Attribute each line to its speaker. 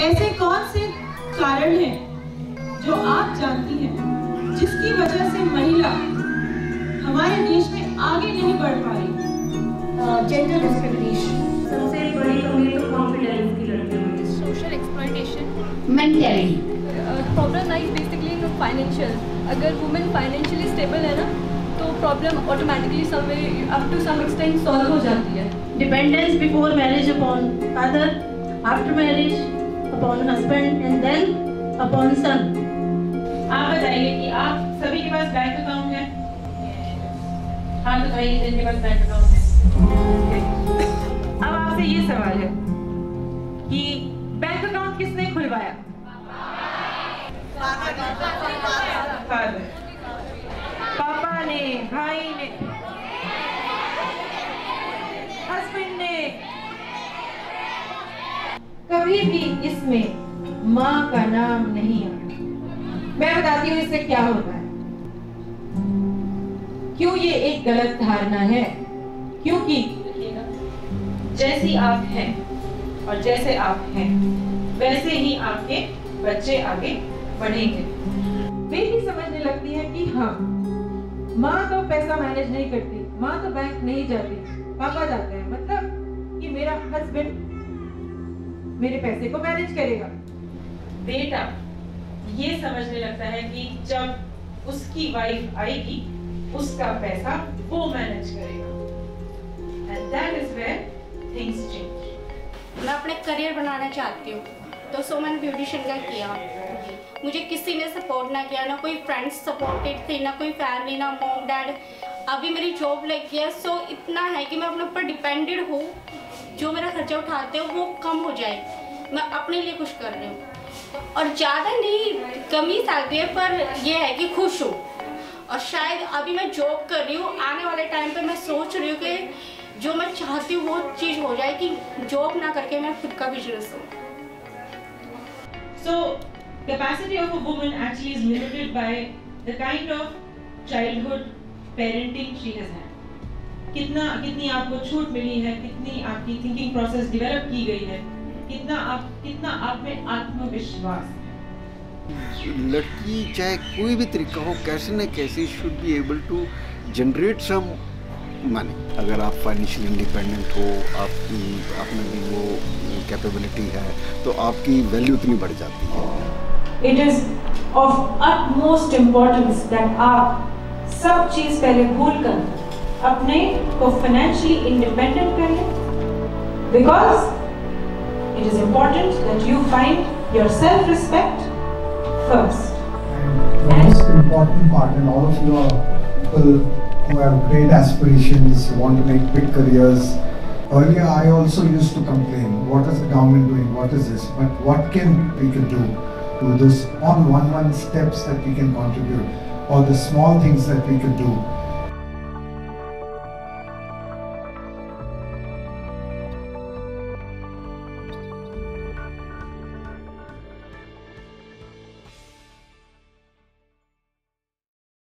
Speaker 1: ऐसे कौन से कारण हैं जो आप जानती हैं जिसकी वजह से महिला हमारे देश में आगे नहीं बढ़ पा रही?
Speaker 2: Gender problem lies basically in financial अगर वुमेन फाइनेंशियली स्टेबल है ना तो प्रॉब्लम ऑटोमेटिकली सब up to some extent solve हो जाती है।
Speaker 3: Dependence before marriage upon father after marriage upon husband and then upon son
Speaker 1: आप बताइए कि आप सभी के पास बैंक अकाउंट है? हाँ तो भाई जिनके पास बैंक अकाउंट है। अब आपसे ये सवाल है कि बैंक अकाउंट किसने खुलवाया फादर पापा ने भाई ने हस्बैंड ने कभी भी इसमें माँ का नाम नहीं आया मैं बताती हूँ इससे क्या होता है। क्यों ये एक गलत धारणा है? क्योंकि जैसी आप हैं और जैसे आप हैं, वैसे ही आपके बच्चे आगे बढ़ेंगे। बेटी समझने लगती है कि हाँ माँ तो पैसा मैनेज नहीं करती, माँ तो बैंक नहीं जाती, पापा जाते हैं। मतलब कि मेरा हस्बैंड मेरे पैसे को मैनेज करेगा। बेटा ये समझने लगता है कि जब उसकी वाइफ आएगी उसका पैसा वो मैनेज करेगा। And that is where things change
Speaker 4: मैं अपने करियर बनाना चाहती हूँ। तो सो मैंने ब्यूटिशियन का किया। मुझे किसी ने सपोर्ट ना किया ना कोई फ्रेंड्स सपोर्टेड थे ना कोई फैमिली ना मॉम डैड अभी मेरी जॉब लग गया सो इतना है कि मैं अपने ऊपर डिपेंडेड हूँ। जो मेरा खर्चा उठाते हो वो कम हो जाए। मैं अपने लिए कुछ कर रही हूँ। और ज़्यादा नहीं कमी सैलरी है पर यह है कि खुश हूँ। और शायद अभी मैं जॉब कर रही हूँ आने वाले टाइम पे मैं सोच रही हूँ कि जो मैं चाहती हूँ वो चीज़ हो जाए कि जॉब ना करके मैं खुद का बिज़नेस हूँ सो
Speaker 1: So, capacity of a woman actually is limited by the kind of childhood parenting she has had. कितना कितनी आपको छूट मिली है कितनी आपकी थिंकिंग प्रोसेस डेवलप की गई है कितना आप कितना आप में आत्मविश्वास
Speaker 5: लड़की चाहे कोई भी तरीका हो कैसे न कैसे should be able to generate some money अगर आप फाइनेंशियल इंडिपेंडेंट हो आपकी आप में भी वो कैपेबिलिटी है तो आपकी वैल्यू इतनी बढ़ जाती है।
Speaker 1: It is of utmost importance that आप सब चीज पहले भूल कर अपने को फाइनेंशियली इंडिपेंडेंट करें because it is important that you find your self respect first
Speaker 6: the most important part, and all of you are people who have great aspirations, want to make big careers. Earlier, I also used to complain, what is the government doing, what is this? But what can we can do To this on one-one steps that we can contribute, or the small things that we could do